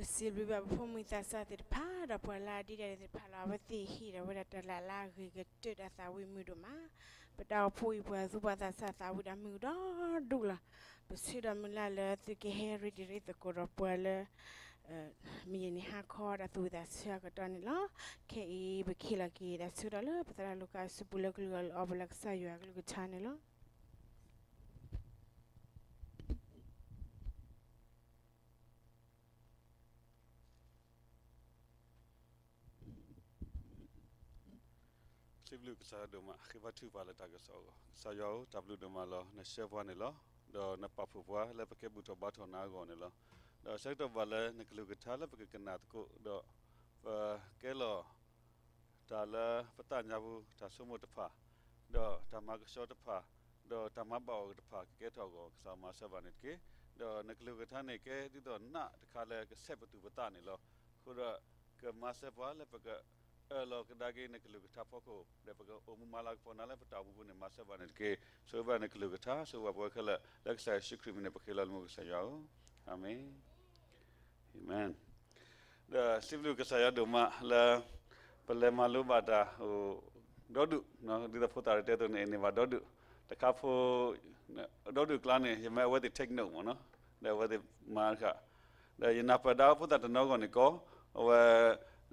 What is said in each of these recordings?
Basil bi ba pho mi ta sa te pha da pwa la di de te pha la ba ti hi da wa da ta la la ge ge te da sa wi mi do ma ba da pho i pwa zu ba ta sa sa wi da mi do du la ba si da mi la le ti ke he ri di ri te ko ro pwa le mi ni ha kho da tu da sia ka ta ni la ke i ba ki la ki da su da le ba ta la lu ka su bu le ku lo ob la sa yu a lu ka cha ni lo ချစ်ဘလူကစားဒိုမခိဘတူပါလတာကဆောဆာယောတဘလူဒိုမလောနရှေဘွားနေလောဒေါ်နပဖူဘွားလပကေဘူတဘတ်ထနာဂောနေလောဒေါ်ဆက်တဘလနကလူကထားလပကေကနာတကိုဒေါ်ကဲလောဒါလပတညာဘူးဒါဆုမတဖာဒေါ်ဓမ္မကဆောတဖာဒေါ်ဓမ္မဘောတဖာကဲထောကောဆာမဆဘနစ်ကေဒေါ်နကလူကထားနေကဲဒီတော့နတခါလဲဆက်ပတူပတနေလောခုတော့ကမဆဘွားလပကေ အလောကဒါကေနကလူကတာဖို့ကိုရပကအမူမာလာပေါ်နာလည်းပတာဘူးနေမဆဘာနေကေဆိုဘာနကလူကတာဆိုဘာဘောခလာလက်ဆာရှိခရမနေပခေလာမှုဆရာအာမင်အာမင်ဒါစိဘလူကဆရာဒုမလာပလေမလူဘာတာဟိုဒေါဒုနော်ဒီတဲ့ဖို့တာတဲ့တဲ့နေနေပါဒေါဒုတခါဖို့ဒေါဒုကလာနေရမဲဝဲတဲ့ take note မနော်ဒါဝဲတဲ့မာခဒါယနာပဒါဖို့တာတနောကနေကောဝဲ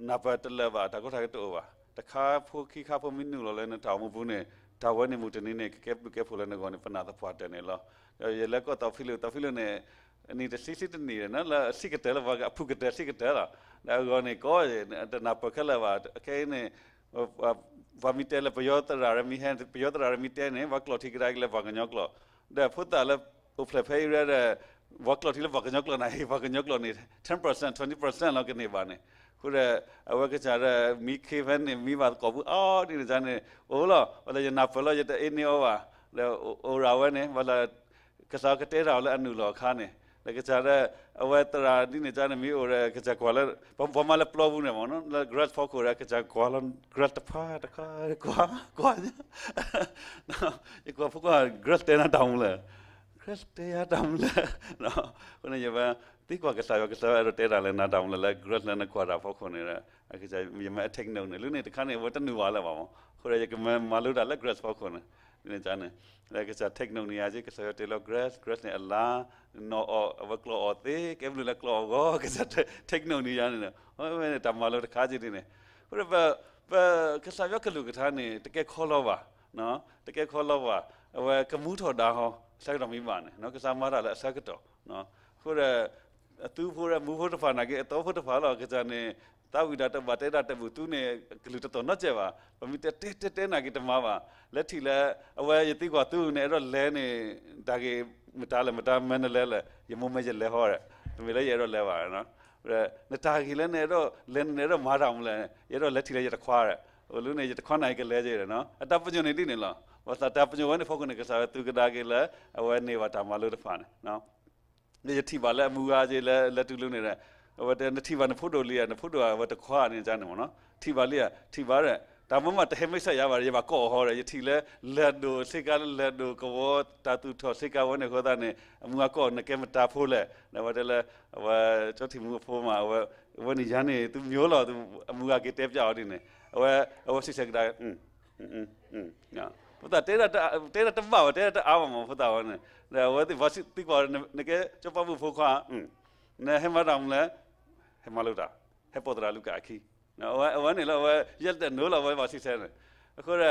နာပါတလဘာတကောထားတော့ပါတခါဖိုခိခါဖိုမင်းနူလောလဲနတောင်မဘူးနေတာဝဲနေမှုတနေနေကဲကဲဖိုလဲနေကောနေပနာတဖွာတယ်နေလောရလက်ကောတော့ဖီလိုတော့ဖီလိုနေအနီတစီစီတနေနော်လာစီကတဲလဘာအဖုကတဲစီကတဲလာဒါကောနေကောတနာပခလဘာအခဲနေဘာမီတဲလပယောတရာရမီဟန်ပယောတရာရမီတဲနေဝကလော်ထိကရိုက်လေဘာကညောကလောဒါဖုတာလဥဖလဖေးရတဲ့ဝကလော်ထိလေဘာကညောကလောနိုင်ဘာကညောကလောနေ10% 20%လောက်ကနေပါနေ ခုရအဝကချာရမိခေဖန်နေမိပါကောဘူးအော်ဒီဇာနေအိုလာဝလာယနာဖလာယတအင်းနေဝါလေအိုရာဝနေဝလာကစားကတဲရာလဲအနုလောခါနေလေကချာရအဝတရာဒီနေဇာနေမိအိုရကချာကွာလာဘမလာပလောဘူးနေမနော်လေ grass ဖောက်ကိုရ ကချာကွာလာ grass တဖာတခါကွာကွာနော်ဒီကွာဖကွာ grass တဲနာတောင်းလဲ grass တဲရတောင်းလဲနော်ခုနေရပါတိကွာကစားရကစားရတဲ့တာလည်းနာတောင်းလည်း grad လည်းကွာတာဖောက်ခွန်နေတာအခါကျရမအထက်နှုံနေလူနေတခါနေဝတ်တနူပါလဲပါမောခေါ်ရကမမလို့တာလည်း grad ဖောက်ခွန်နေနေကြနေလည်းကစား tech နှုံနေရကြီးကစားတယ်လို့ grad grad နဲ့အလား no of claw or the ကဲဘလူလည်း claw ကိုကစား tech နှုံနေရနေဟောမဲတမလို့တခါကြည့်နေခေါ်ရ ပါကစားရကလူကထားနေတကယ်ခေါ်လို့ပါနော်တကယ်ခေါ်လို့ပါဝကမှုထော်တာဟောဆက်တော်မိပါနဲ့နော်ကစားမတာလည်းအဆက်ကတော့နော်ခေါ်ရသူဖို့ရမူဖို့တဖာနာကတော့ဖို့တဖာလောကကြနေတာဝိဒတဘတဲတဘူသူနေဂလူတတော်နော်ကျပါဘမီတဲတဲတဲနာကတမပါလက်ထီလဲအဝဲယတိကသူနေတော့လဲနေတာကေမတားလဲမတားမနဲ့လဲလဲယမမကျလဲဟောရမီလဲရတော့လဲပါနော်နတာကီလဲနေတော့လဲနေတော့မာတော်မလဲရတော့လက်ထီလဲရတခွာရဟိုလူနေရတခွာနိုင်ကလဲကြရနော်အတပညုန်နေတိနေလားဝသတာပညုန်ဝနေဖောက်ကနေကစားသူကဒါကေလဲအဝဲနေပါတာမလို့တဖာနော် နေတိပါလဲအမူအားကြီးလဲလက်တူလုံးနေတဲ့ဟိုတဲ့နတိပါနဖို့တိုလေးကနဖို့တိုကဝတခွာနေကြတယ်မနော်တိပါလေးကတိပါတဲ့ဒါမှမတဟမိတ်ဆက်ရပါရပါကော့ဟောရယတိလဲလက်ဒိုစိကလက်ဒိုကောတာတူထောစိကဝနေခေါ်တာနေအမူအကောနကဲမတာဖိုးလဲနဝတလဲဝချောတိမှုဖိုးမှာဝဝနေရနေသူမျိုးတော်သူအမူအကေတဲပြောက်နေနေဝဝစိစကဒါอืมอืมอืมညာ Wow awane wasneke chopabu foka ne hema ramle hemaluda hepodra luka aki. Wane la yelte nula wai wasi sene kore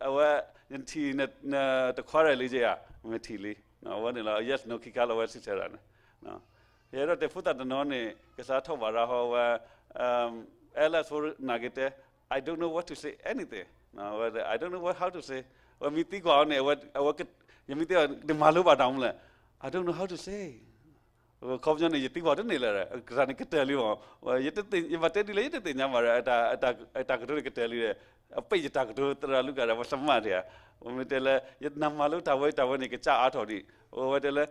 awa nti ne te khare lije ya me thili na wane la yes no ki kala wasi sera ne na yero te futa de none ke sa thoba ra ho um ls for nagete i don't know what to say anything. No i don't know what how to say wa mi ti ko ne wa wa ke ya mi ti de ma lo ba down le i don't know how to say ခေါင်းကျနေတိပါတယ်နေလဲကစားနေကတဲလေးဟောရတဲ့ရမတဲ့ဒီလေရတဲ့ညမှာအတာအတာအတာကတို့ကတဲလေးအပိတ်တာကတို့တရလူကရမစမတယ်ဟိုမတဲလဲရနမလို့တာဝဲတာဝဲနေကကြအားတော်ဒီဟိုဝတဲလဲ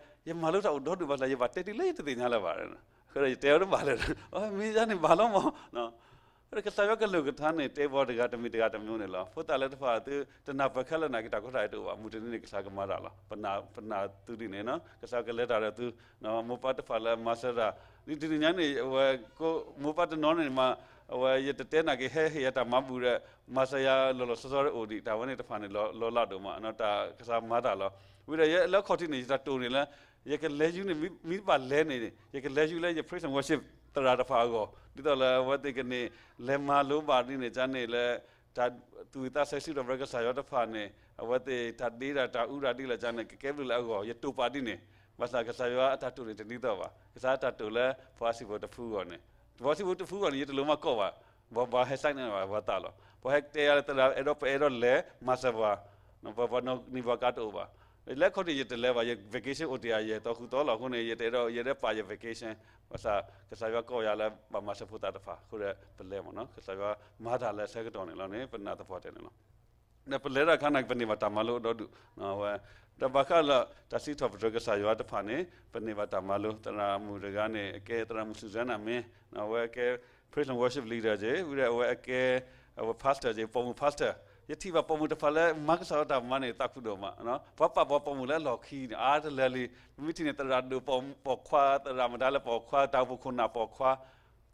ရမလို့တာတော့ဒီပါလာရပါတဲ့ဒီလေတဲ့ညလာပါတယ်ခရတဲရပါလေအော်မင်းကနေဘာလို့မနော်အဲ့ကစားရကလူကထားနေတေဘောတကတမီတကတမျိုးနေလားဖုတ်တလည်းတဖာသူတနာပခက်လနာကတခေါ်တိုင်းတော့အမှုတနေကစားကမာရလားပနာပနာသူဒီနေနော်ကစားကလက်တာသူနော်မပတ်တဖာလာမဆရာဒီဒီညာနေဝကိုမပတ်နော်နေမှာဝရတတဲနာကေဟဲဟရတာမပူရမဆရာလောလောစောစောအိုဒီတာဝနေတဖာနေလောလောလာတော့မှာနော်တာကစားမာတာလောဝိရရလောက်ခေါ်တိနေတာတူနေလားရကလဲယူနေမိပါလဲနေရကလဲယူလဲရ praise and worship တရာတဖာကို ဒီတော့လဲဝတ်တိကနေလဲမာလုံးပါနေနေချမ်းနေလဲဒါသူတာဆက်စီတော့ဘရကဆာရတဖာနေဝတ်တိတတိရာတာဥရာတိလဲချမ်းနေကဲဘလူလဲကိုရတူပါတိနေမဆာကဆာရအတတူနေတတိတော့ပါကစားတတူလဲဖွာစီဘတဖူးကောနေဖွာစီဘတဖူးကောနေရတလုံးမကောပါဘာဘာဟဲဆိုင်နေပါဘာတာလောဘာဟက်တေရတလာအဲ့တော့အဲ့တော့လဲမဆာဘာနော်ဘာဘာနော်နိဘကတ်အိုဘာ လက်ခေါ်ရတဲ့လဲပါရ vacation အိုတရရတော့ခုတော့လောက်ခုနေရတဲ့တော့ရတဲ့ပါရ vacation ဘာသာကစားရကောရလဲဘာမစဖူတာတဖာခုရပလဲမနော်ကစားရမာတာလဲဆက်ကတော့နေလောနေပနာတဖောတဲ့နေလောနေပလဲရခနာပနေမတာမလို့တော့နော်ဝဲတဘခလာတစီတော့ဒရကစားရတဖာနေပနေမတာမလို့တရာမူရကနေအကဲတရာမူစူဇန်နာမင်းနော်ဝဲကဲ praise and worship leader ဂျေဝဲဝဲအကဲဝဲ pastor ဂျေပုံ pastor ယတိဘပုံမှုတဖလဲမကစားတာမနေတခုတော့မနော်ဘပဘပုံမှုလဲလော်ခီအားတလဲလီမိတိနေတရာဒူပုံပေါ်ခွာတရာမဒါလဲပေါ်ခွာတောက်ဖို့ခုနာပေါ်ခွာ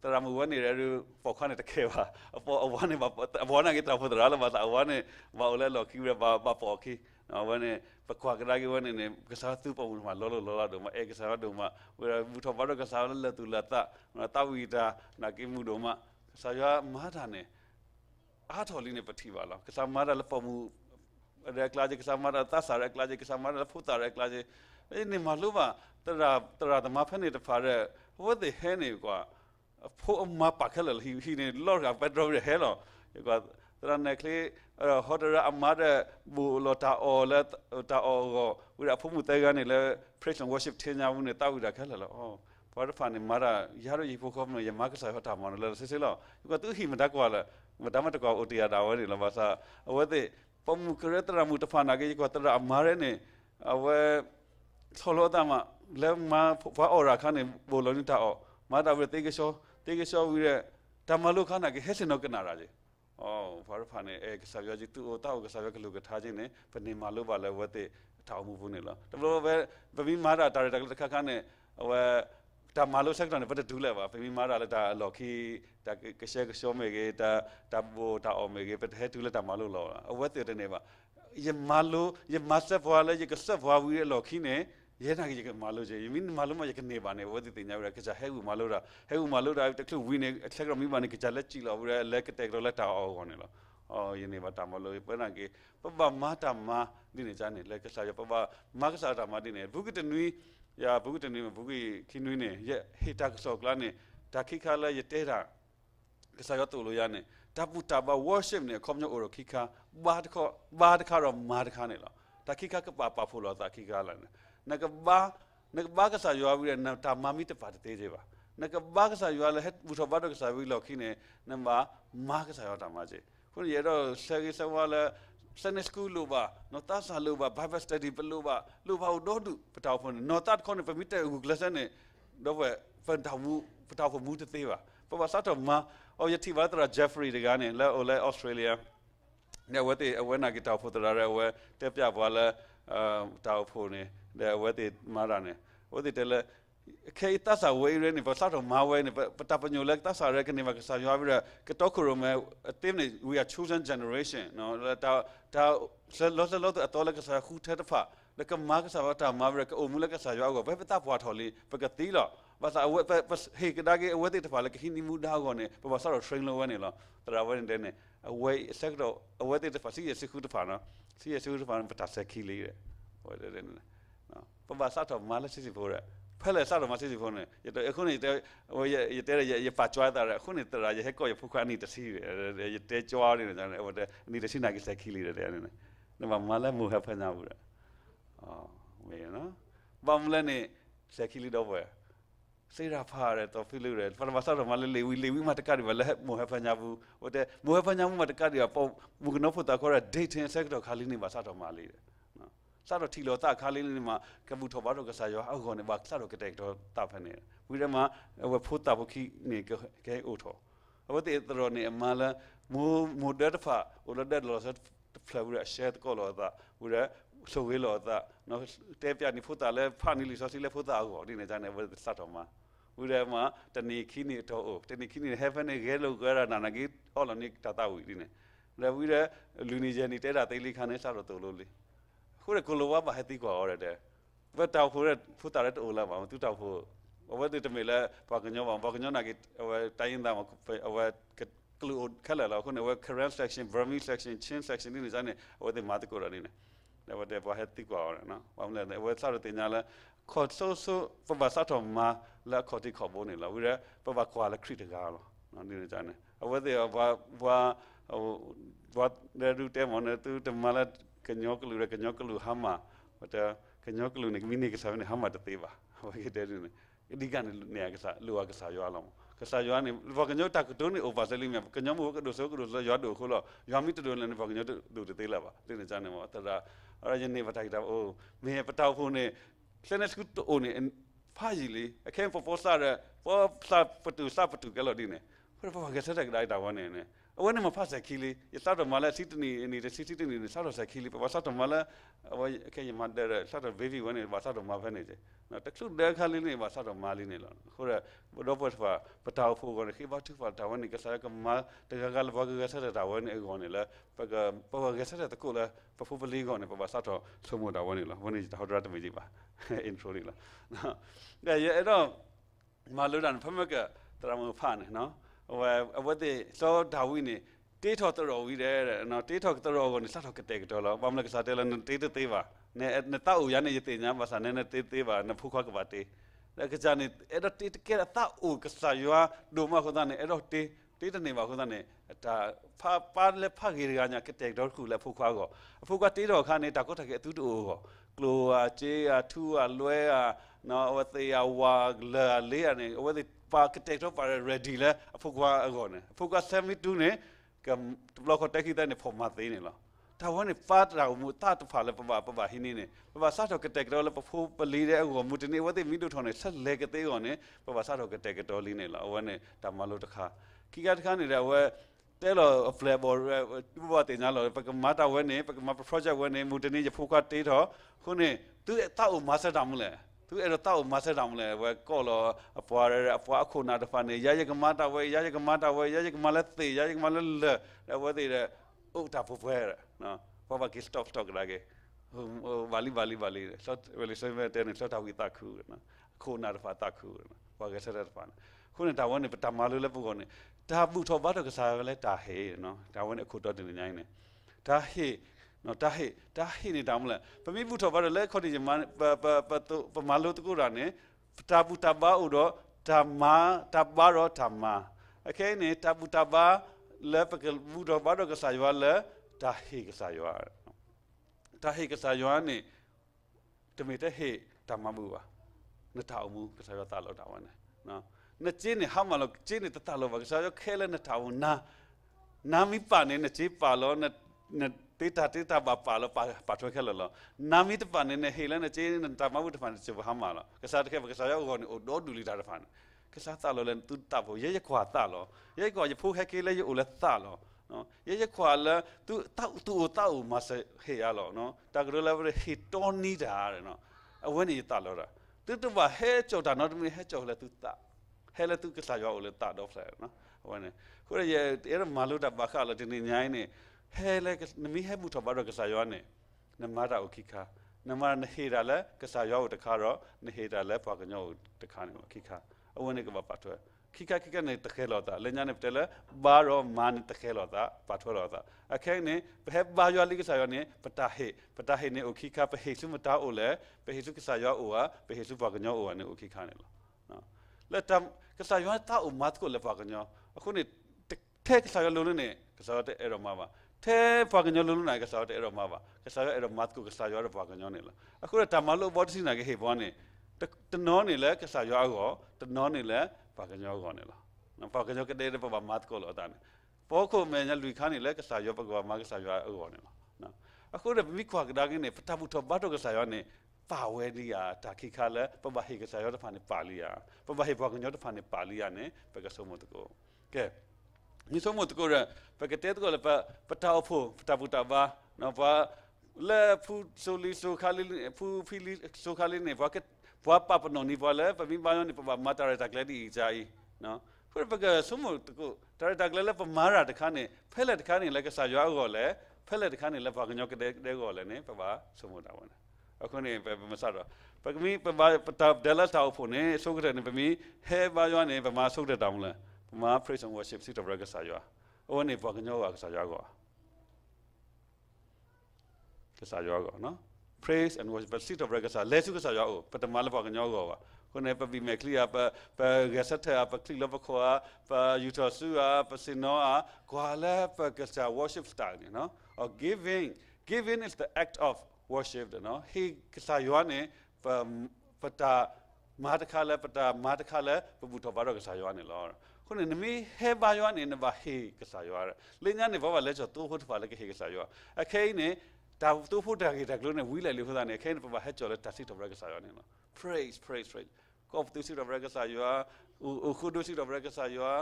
တရာမဝနေရရပေါ်ခွာနေတခဲပါအပေါ်အဝါနေဘအဝါနေကတဖို့တရာလဲမသာအဝါနေဘာလဲလော်ခီရဘာဘပေါ်ခီနော်ဝနေပခွာကရာကဝနေနေကစားသူပုံမှာလောလောလောလာတော့မအဲကစားတော့မဝရဘူးတော့ဘာတော့ကစားလဲတူလာတာနော်တာဝီတာနာကိမှုတော့မကစားရမာတာနေ အားတော်လေးနဲ့ပတိပါလားကစားမာရလပေါ်မှုရကလာဂျကစားမာရသဆာရကလာဂျကစားမာရဖုတာရကလာဂျအဲနေမလို့ပါတရာတရာသမားဖက်နေတဖာရဝတ်တဲ့ဟဲနေကွာဖို့အမပါခက်လဟီဟီနေလော်ကပက်ထရိုရဟဲလောကွာတရာနေကလေးဟော်ဒရာအမရဘူလောတာအော်လက်တာအော်ကိုဝရဖုမှုတဲကနေလဲ praise and worship ထင်းကြဘူးနေတောက်ရခက်လလောအော်ဘာရဖာနေမရာရရရဖို့ကောမရမကစားဟတာမနလဲစစ်စစ်လောကွာသူဟီမတကွာလဲ မတမတကွာအိုတီယာတာဝဲနေလောဘာသာအဝဲတဲ့ပုံမှုကရတရမှုတဖာနာကေကွာတရအမားရဲနေအဝဲဆောလောတာမလဲမဖွာအော်ရာခါနေဘောလုံးတာအော်မာတာဝဲတေကရှောတေကရှောဝီရတမလုခါနာကေဟဲစနောကနာရာကြီးအော်ဘာရဖာနေအဲကစားရကြီးသူ့တောက်ကစားရကလူကထားခြင်းနေပနေမာလို့ပါလဲဝဲတဲ့ထောင်မှုဘူးနေလားတဘလို့ပဲဗမီမာတာတာရတကခါခါနေဝဲဒါမာလို့ဆက်တော့ပတ်တူလဲပါဖေမီမာတာလဲဒါလော်ခီဒါကရှဲကရှောမေကေဒါဒါဘောဒါအော်မေ ကေပတ်ဟဲတူလဲဒါမာလို့လောအဝတ်တဲ့နေပါယမာလို့ယမဆက်ဘွာလဲယကဆက်ဘွာဝီလော်ခီနေရဲနာကြီးကမာလို့ချေယမင်းမာလို့မယကနေပါနေဝတ်တဲ့ညာရကစားဟဲဝူမာလို့တာဟဲဝူမာလို့တာတကလူဝီနေအချက်ကမိပါနေကကြလက်ကြည့်လို့ရလက်ကတက်တော့လက်တာအော်ကောနေလို့အော်ယနေပါတာမလို့ပနာကေပပမာတာမာဒီနေကြနေလက်ကစားရပပမာကစားတာမာဒီနေဘုကတနွီ ya buku tani ma buku kinui ne ye he ta so kla ne da kika la ye te da kasa yo to lo ya ne da pu ta ba worship ne khom nyo oro kika ba de kho ba de kha ro ma de kha ne lo da kika ka pa pa pho lo da kika la ne na ka ba na ka ba kasa yo wi na ta ma mi te pa te je ba na ka ba kasa yo la het bu tho ba do kasa wi lo ki ne na ma ma kasa yo ta ma je ခုရတော့ဆက်ကြီးဆက်ဝါလာ Sunday school လို့ပါနော်တာစာလို့ပါ Bible study ဘလို့ပါလို့ပါတော့ဒုပတောက်ဖွန်းနော်တတ်ခွန်ပမီတဲ့ဟူကလစနဲ့တော့ပဲဖန်တောက်မှုပတောက်ဖွန်းမှုတသေးပါပပစတော့မအော်ယတိဘာတရာ Jeffrey တကနေလဲအိုလဲ Australia နေဝတ်တဲ့ဝဲနာကတောက်ဖို့တ ရာရဲဝဲတက်ပြပွားလဲအာတောက်ဖို့နေတဲ့ဝဲတဲ့မာရနေဝဲတဲ့တယ်လဲ ke tasa we re ni pasa to ma we ni pata panyo lek tasa re ni ma sa yo avira ke to kuro me tim ni we are chosen generation no ta ta lo lo to atole ke sa khu the ta pha le ke ma ke sa ta ma re ke o mu le ke sa yo go be pata pwa tho li pe ke ti lo ba sa we pe he ke da ke we ti ta pha le ke hi ni mu da go ne pa ba sa ro train lo we ni lo tra we ni de ne we se ko we ti ta pha si ye si khu ta pha no si ye si khu ta pha pata se ki li re we de ne no pa ba sa to ma le si si bo re ဖဲလဲစားတော့မစစ်စီဖုန်းနဲ့ရတော့အခုနေဟိုရရတဲ့ရရပါကြွားတာအခုနေတရာရဟက်ကောရဖုခွာနီတစီရ တဲကြွားနေတယ်ဟိုတဲ့အနီတစီနာကစက်ခီလီတယ်နေနေမမလဲမူဟဖနာဘူးအော်ဝေနော်ဘာမလဲနေစက်ခီလီတော့ပဲစေရာဖာရတော့ဖိလို့ရဖာမစားတော့မလဲလေဝီလေဝီမတကရီမလဲမူဟဖညာဘူးဟိုတဲ့မူဟဖညာမှုမတကရီပေါ့မူကနောဖတာခေါ်ရဒေးတင်ဆက်တော့ခါလီနေပါစားတော့မလေးတယ် စားတော့ထီလောတာခါလေးလေးမှာကပူထောဘာတော့ကစားရောအောက်ကနေဘာစားတော့ကတဲ့တော့တာဖနေဝီရမဝဖိုတာဘခိနေကဲအိုထောဝတ်တဲ့တော်နေအမလာမူမူဒတ်ဖာဝလဒတ်လောစတ်ဖလာဝရရှက်ကောလောတာဝရဆိုဝေလောတာနော်တဲပြနိဖုတာလဲဖာနီလီဆိုစီလဲဖုတာအောဒီနေကြနေဝတ်စတ်တော်မှာဝရမတနီခိနေတော့တနီခိနေ heaven ဂဲလောကရနာနဂီအော်လနိတတာဝီဒီနေလေဝရလူနီဂျနီတဲတာတိလိခါနေစတော့တော်လို့လေ ခုရကိုလိုဝါဘာဟတိကွာအော်တဲ့ဘတ်တောက်ဖို့ဖုတာရတဲ့အိုလာပါမသူတောက်ဖို့ဝတ်တဲ့တမေလဲပါကညောပါပါကညောနာကဝတိုင်းတာမဝကလူခက်လာလောက်ခုနဝ current section vermi section chin section ဒီနေစနေဝတ်တဲ့မာတကိုရနေတယ်ဝတ်တဲ့ဘာဟတိကွာအော်နော်ဘာမလဲဝတ်စားတဲ့ညာလဲခေါ်ဆိုဆိုပပစားတော်မှာလာခေါ်တိခေါ်ဖို့နေလားဝိရပပကွာလခရစ်တကားလို့နော်ဒီနေစနေဝတ်တဲ့ဘာဘာဟိုဘာတဲ့ရူတဲမနတူတမလာ ကညောကလူရကညောကလူဟာမဝတ်တဲ့ကညောကလူနေမိနေကစားနေဟာမတသေးပါဝတ်တဲ့နေဒီကနေနေကစားလူကစားရွာလောကစားရွာနေဘာကညောတက်တုံးနေ over selling မြကညောမကဒိုဆိုကဒိုရွာဒိုခိုလောရွာမိတဒိုလည်းဘာကညောဒိုတေးလာပါဒီနေစနေမတရာအဲ့ရနေပတိုက်တာအိုးမေပတောက်ဖို့နေစနေစကုတိုအိုနေဖာကြီးလေအခင်းပေါ်ပေါ်စားရပေါ်စားပတူစားပတူကလောဒီနေဖရ ဖာကဆက်တက်လိုက်တာဝနေနေအဝနေမဖတ်စခီလီရစတော့မလာစစ်နီနေစစ်စစ်နီစတော့စခီလီပစတော့မလာအဝကဲမတ်တဲ့စတော့ဘေဘီဝနေပစတော့မဖနေတယ်နော်တခုတဲ့ခါလေးနေပစတော့မလေးနေလောခိုးရတော့ပတ်ဖာပတောက်ဖို့ကခိဘတ်ဖာတာဝနေကစားကမတကကလဘကကစားတာဝနေအကောနေလားပကပကကစားတဲ့ကိုလားပဖူပလီကောနေပပစတော့ဆုမတာဝနေလားဝနေတာဟောဒရတ်မေကြီးပါ intro လေးလားနော်ဒါရအဲ့တော့မလူဒန်ဖမကတရမဖာနေနော် ဟိုအဝတ်တဲ့စောဒါဝိနေတေးထော်တော်ဝီတဲ့နော်တေးထော်တော်ကိုနေစတော့ကတဲ့တော်လောဘာမလဲကစားတယ်လန်တေးတေးပါနေနေတောက်ရနေရတဲ့ညာဘာစနေနေတေးတေးပါနဖုခွာကပါတေးလကကြနေအဲ့တော့တေးကဲတာအိုကစားရွာဒိုမခုဒနေအဲ့တော့တေးတေးတနေပါခုဒနေဒါဖာပါလေဖာဂီရညာကတဲ့တော်ခုလေဖုခွာကောအဖုခွာတေးတော်ခါနေတာကောတကအတူတူကောကလိုအာချေအာထူအာလွဲအာနော်ဝသေးအာဝါလာလေးအနေဝသေး ပါကတဲ့တော့ပါ ready လဲအဖုကွာအကောနေအဖုကွာ72နေကမ်ဘလော့ကတက်ခိတဲ့နေဖော်မသေးနေလားတာဝန်နေဖတ်ရာမူတတ်ဖာလဲပပပပဟင်းနေပပစားတော့ကတက်တော့လဲပဖိုးပလီတဲ့အကောမူတနေဝသေးမီတို့ထောင်းနေဆက်လဲကသေးကောနေပပစားတော့ကတက်တော့လီနေလားအဝနဲ့တမလို့တခါခိကတခါနေတဲ့ဝဲတဲလော flavor ဘဘတင်ညာလောပကမတာဝဲနေပကမ project ဝဲနေမူတနေရဖိုးကတေးတော့ခုနေသူတောက်မဆတာမလဲ သူအဲ့တော့တောက်မဆက်တောင်လဲဝဲကော့လောအပွားရအပွားအခုနာတဖာနေရရကမတာဝဲရရကမတာဝဲရရကမလက်သေးရရကမလက်လဲဝဲသေးတဲ့ဥတာဖဖွဲနော်ဘာဘာကစ်တော့တော့လာကေဟိုဝါလီဝါလီဝါလီဆော့ဝဲလီဆိုမဲတဲ့ဆော့တာဝီတာခုနော်အခုနာတဖာတာခုနော်ဘာကဆက်တဲ့ဖာခုနေတာဝန်နေပတမလို့လဲပုကောနေဒါပူထောဘာတော့ကစားလဲတာဟေနော်ဒါဝန်အခုတော့တင်နေနေဒါဟေ နော်တာဟေတာဟေနေတာမလားပမိပုထောဘာလဲခေါ်ဒီမန်ပပပတုပမလုတကူရာနေတာဘူးတာဘာဥတော့ဓမ္မတာဘာရောဓမ္မအခဲနေတာဘူးတာဘာလဲပကဘူးတော့ဘာတော့ကစားရွာလဲတာဟေကစားရွာတာဟေကစားရွာနေတမေတဟေဓမ္မဘူးပါနထောင်ဘူးကစားရွာတာလောက်တာဝနဲ့နော်နကျင်းနေဟာမလောက်ကျင်းနေတတလောက်ပါကစားရွာခဲလဲနထောင်နာနာမီပါနေနချေပါလောန တေတာတေတာဘာပါလပါပါထွေးခဲလလနာမီတပန်နေဟေလနဲ့ချေနတာမဘူးတပန်ချေဘာမာလကစားတခဲကစားရောက်ကောနေအိုဒေါ်ဒူလီတာတပန်ကစားတာလောလဲသူတပ်ဖို့ရဲရခွာတာလောရဲခွာရဖိုးခဲကေလဲရအိုလဲတာလောနော်ရဲရခွာလဲသူတောက်သူတောက်မဆဟေရလောနော်တကရလဲဟေတော်နေတာရနော်အဝဲနေတာလော hele na mi he muta wara gasa yone na mara okika na mara na hira le gasa yo de karo na hira le pa ganyo de kani okika awone ga patwa kika kika ne takhelo ta le nyane ptele baro man takhelo ta patwalo ta akhene pe ba yo li gasa yone pata he pata he ne okika pe he su mata ole. Pe he su gasa yo oa pe he su pa ganyo oa ne okika ne la le tam gasa yo ta umat ko le pa ganyo akhone tek tek sa yo lu ne gasa te eroma ba ထဲပါကညလုံးနိုင်ကစားတဲ့အဲ့တော့မှာပါကစားရအဲ့တော့မတ်ကိုကစားရတော့ပါကညနေလားအခုတော့တမလို့ဘောတစီနာကဟေဘောနေတနောနေလဲကစားရအောတနောနေလဲပါကညောကောနေလားနော်ပါကညောကတဲ့ပပမတ်ကိုလို့တာနေပေါ်ခုမဲညလူခါနေလဲကစားရပကောမကစားရအောနေလားနော်အခုတော့မိခွာကဒါကနေပတဘူးတော့ဘတ်တော့ကစားရနေပါဝဲဒီယာတာခိခါလဲပပဟေကစားရတော့ဖာနေပါလီယာပပဟေဘောကညောတော့ဖာနေပါလီယာနေပကဆုံမတကိုကဲ ni so mo ko ra pa ke te ko le pa pa ta pho ta bu ta ba no pa le pu so li so khali pu fi li so khali ne pa ke pa pa pa no ni pa le pa mi ba yo ni pa ma ta ra ta kle di ja yi no ဖရပကဆုမတကိုတာတာကလည်းပမာရာတခါနေဖဲလက်တခါနေလည်းကစားရွာကိုလည်းဖဲလက်တခါနေလည်းပါကညောကတဲ့တဲ့ကိုလည်းနေပပါဆုမတာဝန်အခုနေမစားတော့ပကမီပပါတာဒလာတောက်ဖို့နေဆုကတဲ့နေပမီဟဲဘာရွာနေပမာဆုတဲ့တောင်းလဲ ပမာ praise and worship စစ်တော်ရကစားရွာအိုးနေပါကညောကစားရွာကိုကစားရွာကိုနော် praise and worship စစ်တော်ရကစားလဲစုကစားရွာကိုပတမလပါကညောကိုခုနေပပီမက်လီအပပဂက်ဆက်တာပကလီလဘခွာပယူတဆူအပစနောအကွာလာပကစား worship style you know or giving giving is the act of worship you know he ကစားယောနေပပတာမာတခါလဲပတာမာတခါလဲပပူတော်ဘာတော့ကစားယောနေလော ခုနေနမီဟဲဘာယောနေနဘာဟေကစားယောလေညာနေဘာလဲချောတူဟုတ်ပါလဲကဟေကစားယောအခဲနေတာတူဖို့တာကေတာကလို့နေဝီလိုက်လို့ဖသာနေခဲနေပပဟဲချောလဲတဆီတော်ဘရကစားယောနေလော praise praise praise ကော့ဖ်သူစီရဗရကဆာယောဥခုဒုစီရဗရကဆာယော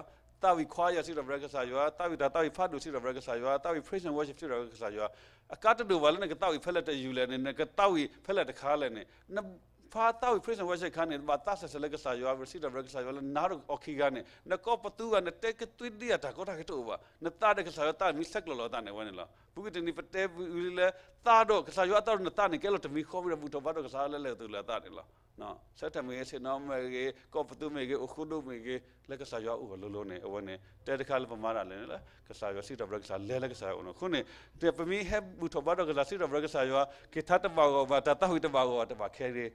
တာဝီခွာရစီရဗရကဆာယောတာဝီတာတာဝီဖတ်ဒုစီရဗရကဆာယောတာဝီ praise and worship စီရဗရကဆာယောအကတ်တူဝါလနဲ့ကတာဝီဖက်လက်တယူလဲနဲ့ကတာဝီဖက်လက်တခါလဲနဲ့ fatau prison wase khane ba tasa se lega sa yo aver sita rega sa yo la naru okhi gane na ko patu ga na tek twid dia ta ko tha ke to ba na ta de sa yo ta mi sak lo lo ta ne wan la bu ke ni pate u le ta do sa yo ta na ta ne ke lo te mi kho bi bu to ba do sa le le tu la ta ne la no sa ta me se no me ge ko patu me ge ukhu do me ge lega sa yo u lo lo ne awan ne te de kha le ma ra le ne la ke sa yo sita rega sa le le ke sa yo no khu ne te pa mi he bu to ba do sa sita rega sa yo ke tha ta ba go ba ta ta hu ta ba go ta ba khe re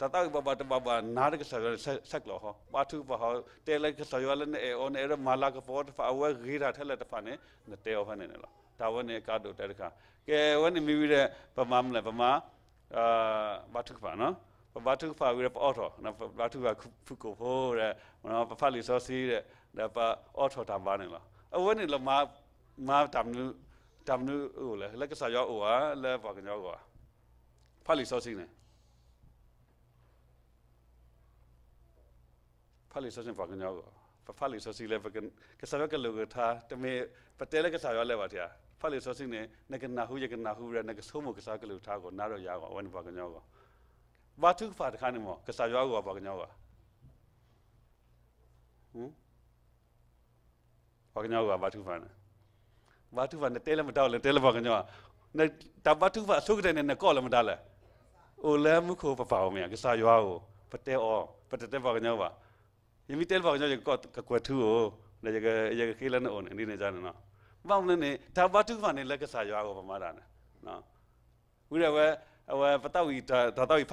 ရအောင်ခုနေတေပမီဟက်ဘူထဘာတော့ကစားစီတဘရကစားရကေထတ်တဘာကောဘာတတဟိတဘာကောတဘာခဲရီတတဘဘတဘဘနာရကစားရဆက်လောဟပါထုဘဟတဲလက်ကစားရလဲနေအော်နေရမာလာကပေါ်တဖာဝဲဂီရာထက်လက်တဖာနေနတဲအောဖနေနော်တာဝနေကာဒိုတဲတခါကဲဝနေမိဝိတဲ့ပမာမလဲပမာအာဘာထုဖာနော်ဘာ ထုဖာဝိရပအော်ထောနော်ဘာထုကဖုကိုဖိုးတဲ့နော်ပဖလီစောစီတဲ့ဒါပအော်ထောတာဘာနေလားအဝနေလမမာတမ်နုတမ်နုဟိုလေလက်ကစားရောဟိုဟာလဲပါကညောကွာဖလီစောစီနေဖလီစောစီပါကညောကွာဖလီစောစီလဲပကကစားရကလောကထားတမေပတဲလက်ကစားရောလဲပါတရားဖလီစောစီနေနကနာဟုယကနာဟုရနကဆိုးမကစားကလောထားကိုနာတော့ရ ကွာဝနပါကညောကွာဘာထုဖာတခါနေမောကစားရွာကိုဘာကညောကဟမ်ဘာကညောကဘာထုဖာနေဘာထုဖာနဲ့တဲလည်းမတောက်လည်းတဲလည်းဘာကညောနဲ့တဘာထုဖာဆုကတဲ့နဲ့ကောလည်းမတားလဲအိုလဲမှုခိုပပအောင်မြကစားရွာကိုပတဲအောပတဲတဲဘာကညောပါယမီတဲဘာကညောကောကကွထူကိုလေကရကခေလနဲ့အွန်နေနေကြတယ်နော်ဘောင်းနဲ့တဘာထုဖာနဲ့လက်ကစားရွာကိုပမာတာနော်ဝိရဝဲအဝပတောက်ဤဒါတောက်ဤဖ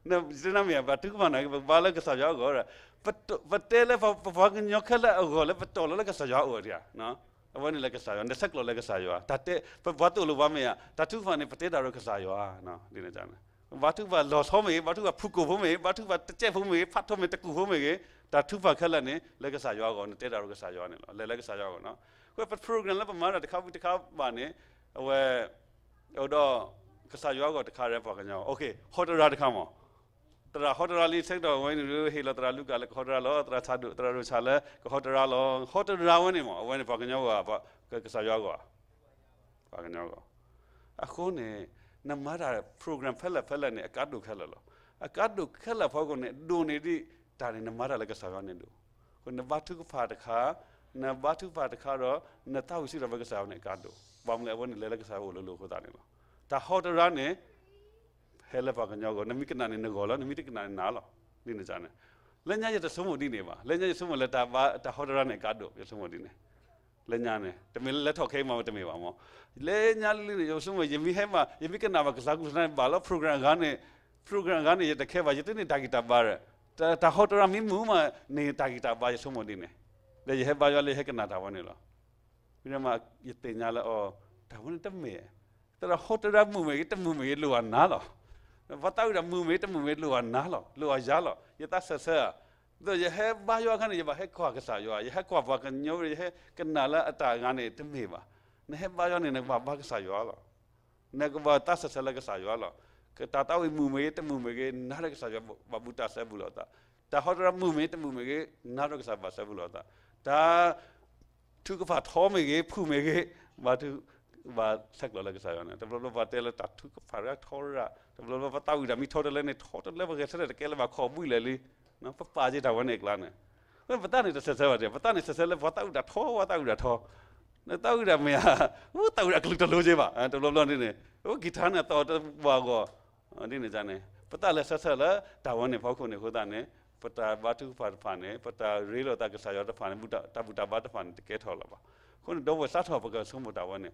တ်တို့ဟင်းဒါဝင်ပမာလကစားရောပမာလပါကညောကရှိရဘကစားရောနော်အဝင်လက်ထုလကစားရောကဲဝဒါထုကဖာ loss ဟောဘတဲထုဖာ loss ဟောဝနေမလကစားရောကပါကညောကဟမ်ပါကညောကတမေကြနစနမေဘာထုကဖာနာဘာလကစားရောကပတဲလေပါကညောခလာအောလေပတော်လကစားရောအောရနော်အဝနေလည်းကစားရောနဲ့ဆက်ကလောလည်းကစားရောဒါတဲ့ဘာတူလိုပါမေးတာတူဖာနေပတေတာရောကစားရောနော်ဒီနေကြတယ်ဘာတူဖာလောဆောမေဘာတူဖာဖုကိုဖုမေဘာတူဖာတကျက်ဖုမေဖတ်ထုမေတကူဖုမေကေဒါတူဖာခက်လက်နေလည်းကစားရောကောနဲ့တေတာရောကစားရောနေလောလည်းလည်းကစားရောကောနော်ကိုပ program လည်းပမာတာတစ်ခါတစ်ခါပါနေအဝဲဟိုတော့ကစားရောကောတစ်ခါရဲပါကညောโอเคဟော်တရာတစ်ခါမော တရာဟော်တရာလေးဆက်တော့ဝိုင်းရဟေလတရာလူကလည်းဟော်တရာလောတရာချာဒုတရာရချာလည်းဟော်တရာလောဟော်တရာဝင်းနေမောဝင်းနေပါကညောကပါကစားရောကောပါကညောကောအခုနေနမရာ program ဖက်လက်ဖက်လက်နေအကတ်တို့ခက်လလောအကတ်တို့ခက်လက်ဖောကနေဒိုနေဒီဒါနေနမရာလည်းကစားရနေတို့ခုနဘတ်ထုကဖာတခါနဘတ်ထုဖာတခါတော့နတောက်စီရဘကစားနေအကတ်တို့ဘာမလဲဝင်းလည်းလည်းကစားဖို့လို့လို့ခေါ်တာနေလောဒါဟော်တရာနေ ဟဲလပါကညောကိုနမိကနာနေနဂောလနမိတကနာနေနာလောဒီနေကြနေလက်ညရတဲ့ဆုံးမဒီနေပါလက်ညရဆုံးမလက်တာဘာတာဟော်ဒရာနဲ့ကတ်တို့ပြဆုံးမဒီနေလက်ညနေတမင်လက်ထောက်ခဲမှာတမင်ပါမောလက်ညလေးနေရုံဆုံးမယမီဟဲမှာယမီကနာမကစားကုစနေဘာလော program ကနေ program ကနေရတဲ့ခဲပါရတဲ့နေတာဂီတာပါရတာဟော်ဒရာမီမူမနေတာဂီတာပါရဆုံးမဒီနေလေဟဲပါရလေဟဲကနာတာဝနေလောပြီးတော့မှရတဲ့ညာလောအော်ဒါဝနေတမေတရဟော်ဒရာမူမေတမူမေလောနာလော vataura mu me te mu me lo na lo lo ya lo ya ta sa sa တော့ယဟဲဘာယောခနဲ့ယဘာဟဲခွာကစားယောယဟဲခွာဘာကညိုယဟဲကနာလာအတာငါနေတမေပါနဟဲဘာယောနေနဘာဘာကစားယောလောနကဘာတဆဆလကစားယောလောကတာတာဝိမူမေတမူမေကနာရကစားယောဘာဘူတာဆဘူလောတာတာဟောရမူမေတမူမေကနာရကစားဘာဆဘူလောတာဒါသူကဖာထောမေကဖူမေကဘာသူ ဘာဆက်လောလကစားယောနေတဘလဘဘာတဲလတာသူကဖာရထောရတဘလဘဘာတာဝိဒါမီထောတယ်လဲနေထောတယ်လဲဘကဆက်တယ်ကဲလဲဘာခေါ်ဘူးလေလီနော်ပပါကြတာဝနဲ့ကလာနေဘတ်တနေဆက်ဆက်ပါတယ်ဘတ်တနေဆက်ဆက်လဲဘတ်တောက်တာထောဘတ်တောက်တာထောနော်တောက်တာမရဟိုတောက်တာကလူတလို့ချင်းပါအဲတလို့လို့နေနေဟိုဂီတာနဲ့တော့ဘာကောဒီနေကြနေပတလဲဆက်ဆက်လဲတာဝနဲ့ဖောက်ခုနေဟိုတာနေပတာဘာတူဖာဖာနေပတာရေလောတာကစားရတဲ့ဖာနေဘူတာတဘူတာဘာတဖာနေတကဲထော်လာပါခုနတော့ဝစားထော်ပကဆုံးမတာဝနဲ့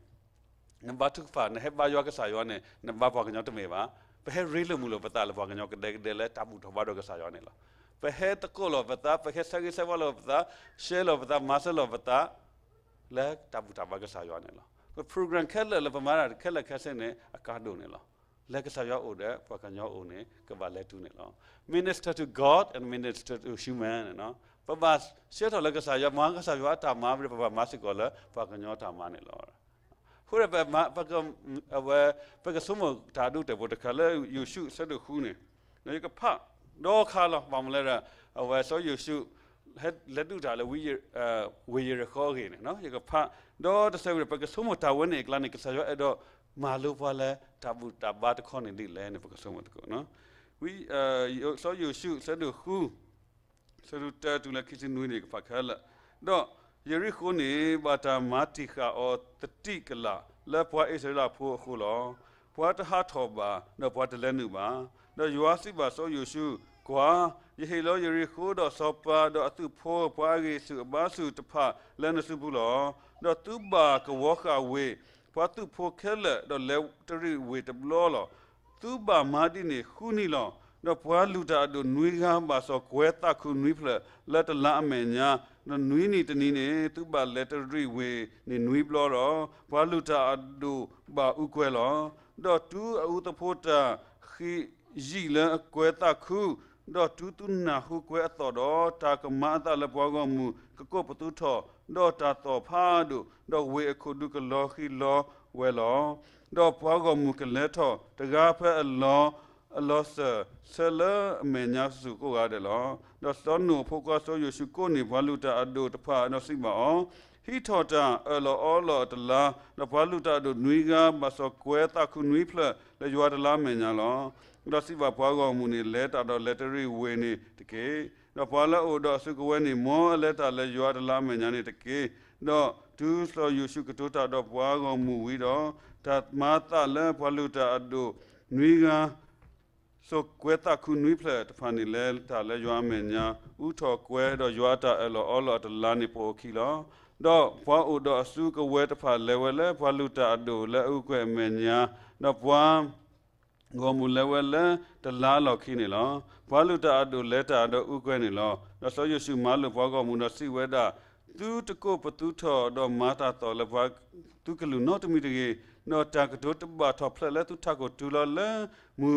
နဘာတူဖာနေဟဘာယောကစားရနေနဘာပါကညောတမေပါဘယ်ရေလမှုလို့ပတာလဘာကညောကတဲ့တဲ့လဲတဘူတော့ဘာတော့ကစားရနေလား pehe teko lo bata pehe sagi sewa lo bata she lo bata masa lo bata le tabu tabu ke sa yo ne lo ko program khela le pamara khela khase ne akado ne lo le ke sa yo o de pa ka nyo o ne ke ba le tu ne lo minister to god and minister to human no pa ba she to le ke sa yo ma ke sa yo ta ma bi pa ba ma si ko le pa ka nyo ta ma ne lo ခုရပမပကအဝပကဆုမတာဒုတေဘတခလဲယူရှုဆဒခုနေနေကဖတော့ခါလောဘာမလဲရဝဲဆိုယူရှုလက်လက်တူတာလေဝီအဝီရခေါ်ခင်းနော်ရကဖတော့တဆဝရပကဆုမတာဝနေကလနိကဆရအဲ့တော့မာလိုပါလဲတဘူတဘာတခေါနေဒီလဲနေပကဆုမတကောနော်ဝီအဆို ယူရှုဆဒခူဆဒတတူလခိစနွေနေကဖခါလာတော့ယရိခုနေဘာတာမာတိခာအောတတိကလာလက်ပွားဣစရာဖို့ခုလောပွားတဟာထောပါတော့ပွားတလဲနုပါတော့ယွာစီပါဆိုယုရှုကွာယဟေလောယရိခိုတော့စောပါတော့အသူဖိုးပွားကြီးစုအဘာစုတဖလဲနစုဘူးလောတော့သူပါကဝခဝေပွားသူဖိုးခဲလက်တော့လဲတရိဝေတဘလောလောသူပါမာတိနေခုနီလော တော့ပွားလူတာတို့နွေးကားပါဆိုကွဲတခုနွေးဖလက်လက်တလာအမေညာနော်နွေးနီတနီနေသူပါလက်တရိဝေနေနွေးဘလောတော့ပွားလူတာတို့ပါဥကွဲလောတော့သူအဥတဖို့တာခီရီလအကွဲတခုတော့တူတူနာဟုကွဲအတော်တော့တာကမအတလပွားကမှုကကောပတူထောတော့တာတော်ဖာဒုတော့ဝေအခုဒုကလောခီလောဝဲလောတော့ပွားကမှုကလဲထောတကားဖဲအလော အလောဆဆလအမေညာစုကိုရတယ်လောတော့စောနုဖို့ကဆိုယရှုကိုနေဘလူတာအဒုတဖာနော်စိမအောင်ဟီထောတာအလောအလောတလာနဘလူတာဒုနွေကမဆောကွဲတခုနွေဖလလေရွာတလာမေညာလောတော့စီပါပွားကောင်းမှုနေလဲတာတော့ lettery ဝေနေတကယ်တော့ပွားလာအိုတော့စုကဝဲနေမောလက်တာလဲရွာတလားမညာနေတကယ်တော့ဒူးဆိုယူရှုကတိုတာတော့ပွားကောင်းမှုဝီတော့တမာတာလဲပွားလူတာအဒုနွေက ဆိုကွဲတာခုနွေဖလက်တဖာနေလဲတာလဲရွာမညာဥထော်ကွဲတော့ရွာတာအဲ့လောအော်လောတလာနေပိုခီလောတော့ဘွားအိုတော့အစုကဝဲတဖာလဲဝဲလဲဘွားလူတာအဒုလဲဥကွဲမညာတော့ဘွားငေါ်မူလဲဝဲလဲတလားလောက်ခိနေလောဘွားလူတာအတူလဲတာတော့ဥကွဲနေလောတော့ဆိုရရှိမလူဘွားကောမူတော့စီဝဲတာသူတကုပတူထောတော့မာတာတော်လဲဘွားသူကလူနော်တမီတကြီးနော်တာကတို့တဘာထောဖလဲလဲသူထကိုတူလောလဲမူ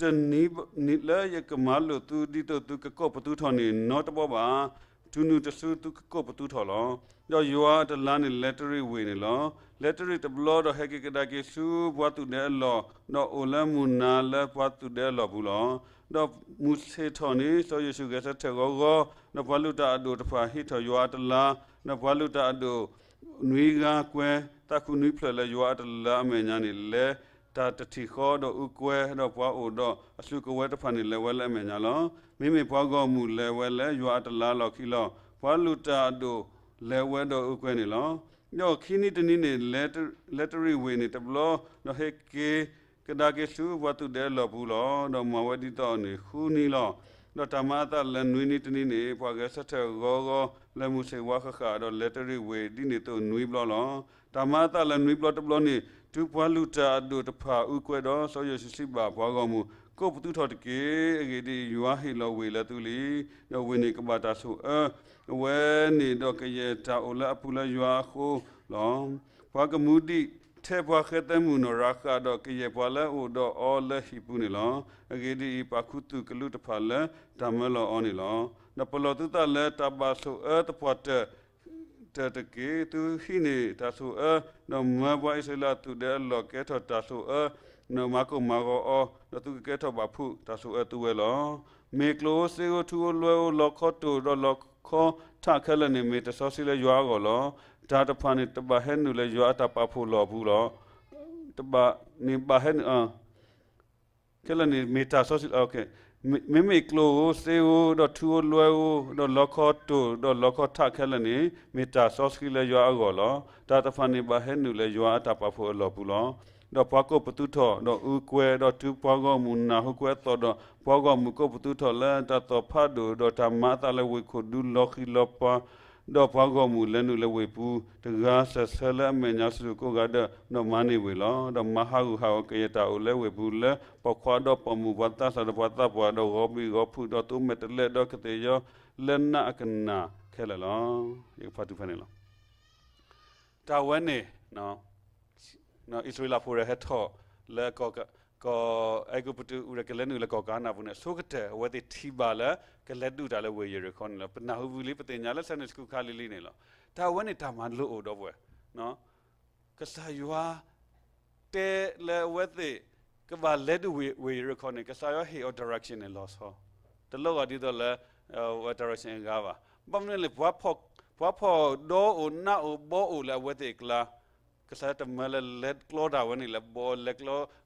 တနီနိလဲယကမလူသူဒီတော့သူကကောပတူထောနေနော်တဘောပါသူနုတဆူသူကကောပတူထောလောတော့ယွာတလန်နေလက်တရီဝေနေလော lettery to blood of heke kada ke su bwatu de lo no olamu na la bwatu de lo bu lo no mu se tho ni so yesu ge sa the go go no bwaluta ado ta pha hi tho ywa ta la no bwaluta ado nui ga kwe ta ku nui phle le ywa ta la me nya ni le ta ta thi kho do u kwe no bwa o do asu ko we ta pha ni le we le me nya lo mi mi bwa go mu le we le ywa ta la lo khi lo bwaluta ado le we do u kwe ni lo နော်ခင်းနီတနည်းနဲ့ letter lettery ဝင်နေတဘလို့နော်ဟဲကေကဒါကေစုဝတ်တဲ့လောဘူးလောနော်မဝဒီတော့နေခူနီလောနော်တမတာလနွေးနီတနည်းနဲ့ပွားကဆက်တဲ့ဂောဂောလမှုစေဝါခခါတော့ lettery ဝေဒီနေတော့နွေးဘလောလောတမတာလနွေးဘလောတဘလို့နေ တူပွားလူတာဒုတဖာဥကွဲတော့ဆိုရရှိစီပါဘွားကောမှုကိုပတူထော်တကေအဂေဒီယွာဟီလောဝေလတူလီနော်ဝင်းနေကဘာတာဆုအဝဲနေတော့ကရဲ့တာအိုလာအပူလာယွာခိုလောဘွားကမူဒီထထဲဘွားခဲတဲ့မှုနော်ရာကတော့ကရေဘွားလဲဟိုတော့အော်လဲဟိပူနေလောအဂေဒီပါခုတုကလူတဖာလဲတမလောအော်နေလောနပလောတုတလဲတဘာဆိုအတပွတ် တတကေသူဟိနေတာဆိုအနော်မဘွားအစလာသူတဲ့လောကဲထတာဆိုအနော်မကုမာကောအော်နော်သူကဲထဘာဖုတာဆိုအသူဝဲလောမေကလိုစေကိုသူလွယ်လောခတ်တူတော့လောခေါ်ထခဲလနေမေတဆောစီလဲရွာကောလောဒါတဖာနေတဘဟဲနူလဲရွာတာပါဖို့လောဘူးလောတဘနေဘဟဲနအာကဲလနေမေတာဆောစီโอเค မေမေကလိုစေကိုတော့သူလွယ်တော့လောခတ်တူတော့လောခတ်ထခဲလနေမေတာဆောစီလဲရွာကောလောဒါတဖာနေဘဟဲနူလဲရွာတာပါဖို့လောဘူးလောတော့ပွားကိုပတုထောတော့ဥကွဲတော့သူပွားကောမူနာဟုတ်ကွဲတော့တော့ပွားကောမူကိုပတုထောလဲတတော့ဖတ်တော့တော့တမတာလဲဝိခုဒူလောခီလောပါ တော့ပွားကောမူလဲနုလဲဝိပူတကားဆက်ဆလဲမညာစုကိုကတဲ့တော့မနေဝေလောတော့မဟာဟုဟာကေတာဦးလဲဝိပူလဲပခွာတော့ပမူဘတ်တာဆဒဘတ်တာပွားတော့ဂောမီဂောဖူတော့သူမတလဲတော့ကတဲ့ယောလဲနာကနာခဲလလောရေဖတ်သူဖနေလောတာဝဲနေနော်နော်ဣသရေလဖိုရဟက်ထောလဲကောကော အဂုပတူဥရကလနုလကောကာနာဘူးနဲ့ဆိုကတဲ့ဝဲတိတီပါလာကလက်တူတာလဲဝေရခွန်လပနာဟုဘူးလေးပတင်ညာလဲဆန်စကူခါလေးလေးနေလောဒါဝဲနေတာမန်လို့အိုတော့ပွဲနော်ကဆာယွာတဲလဲဝဲတိကဘာလက်တူဝေဝေရခွန်ကဆာယဟေအော် direction နဲ့ loss ဟောတလောကဒီတော့လဲဝဲ direction ကပါဘမ်နဲ့လေဘွားဖောက်ဘွားဖောက်ဒိုအိုနာအိုဘောအိုလဲဝဲတိကလာ kasata mala let kloda wani la bo le klo we khudu le na una we khudu ne ka ti ka ta ti ti lo pha ge ma no awe the pami du ta du ne pa tu pa su ka we ta pha do re na re pla re ta re ne ma phlu de te ba we khudu we ne no ma phlu de te ba pa ura pa su ka we u da ho ba sa ma phlu de te ba ba sa la ta wani ka phlu go ne ka sa yo la ka ba ma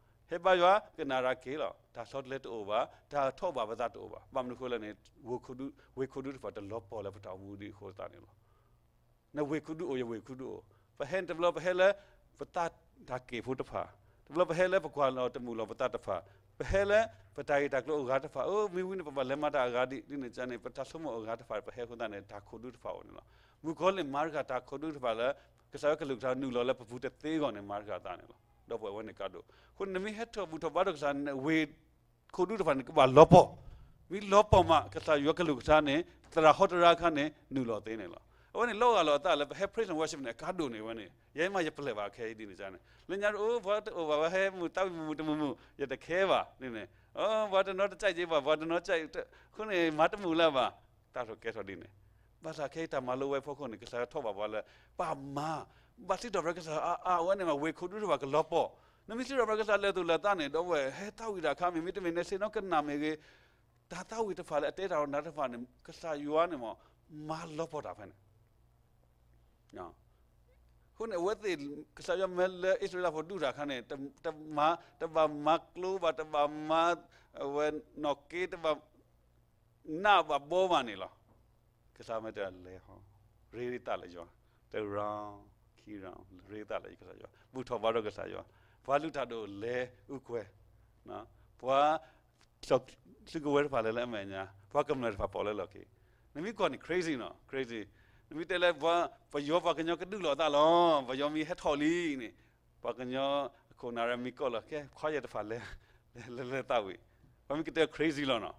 ဟေပါရွာကနာရာကေလောဒါဆော့လက်တိုဘာဒါထော့ပါပဇတ်တိုဘာပမ်နခိုလနေဝခုဒုဝေခုဒုဖတ်လောပေါ်လပတောင်းမူဒီခိုတာနေလောနဝေခုဒုအိုယဝေခုဒုဖဟန်ဒဗလပဟဲလပတတ်ဒါကေဖုတဖာဒဗလပဟဲလပကွာလောတမူလောပတတ်တဖာပဟဲလပတိုင်တက်လောဂါတဖာအိုမီဝင်းပပလက်မတာဂါဒီဒီနေချန်နေပတဆုမဂါတဖာပဟဲခုတာနေဒါခုဒုတဖာနေလောမူခေါ်လေမာဂါတာခုဒုတဖာလကစားကလုကတာနူလောလပဖူတသေးကောနေမာဂါတာနေလော တော့ပွဲဝနေကတော့ခုနမီဟက်တော့ဘူတော့ဘာတော့စားဝေခိုဒူတဖန်ကဘာလောပေါ်ဝီလောပေါ်မှာကစားရွက်ကလူကစားနေတရာဟောတရာခနဲ့နူလောသေးနေလားဝနေလောကလောတာလေဟဲ praise and worship နဲ့ကာဒိုနေဝနေရဲမရပလက်ပါခဲဒီနေကြတယ်လညာအိုဘာအိုဘာဟဲမူတောက်မူတမမူရတခဲပါနေနေအော်ဘာတနောတကြိုက်သေးပါဘာတနောကြိုက်ခုနေမတမူလာပါတာဆိုကဲဆိုဒီနေဘာသာခဲတာမလိုဝဲဖို့ခုနေကစားထောက်ပါပါလဲပါမ ဘာစီတော့ရကစားအာအာဝနေမှာဝေခုဒူတော့ကလောပေါ်နမီစီရဘကစားလေတူလာတနေတော့ဝဲဟဲတောက်ရခါမီမီတမနေစေနောကနာမေကေဒါတောက်ရတဖာလေအတဲတော်နာတဖာနေကစားယူရနေမမာလောပေါ်တာဖဲနေနော်ခုနေဝတ်တိကစားရမဲလေအစ္စရာဖို့ဒူတာခါနေတမတဘမကလူဘတဘမဝဲနော့ကေတဘနာဘဘောမနေလားကစားမတဲ့လေဟောရေရီတလေကျော်တရောင် ခီရောင်ရေတလေကစားကျော်ဘူထောဘာတော့ကစားကျော်ဘွာလူတာတို့လဲဥခွဲနော်ဘွာတော့စကဝဲဖာလဲလဲမယ်ညာဘွာကမ္လဲဖာပေါ်လဲလော်ကေနမီကောနီ crazy နော် crazy နမီတဲလဲဘွာဘယောဘကညောကဒုလောတာလောဘယောမီဟက်ထော်လီနေဘကညောခုနာရမီကောလကဲခွာရတဖာလဲလဲလဲတာဝီဘာမီကတဲ crazy လောနော်